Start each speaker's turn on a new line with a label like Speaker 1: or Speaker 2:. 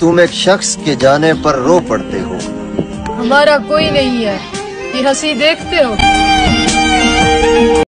Speaker 1: तुम एक शख्स के जाने पर रो पड़ते हो।
Speaker 2: हमारा कोई नहीं है। ये हँसी देखते हो।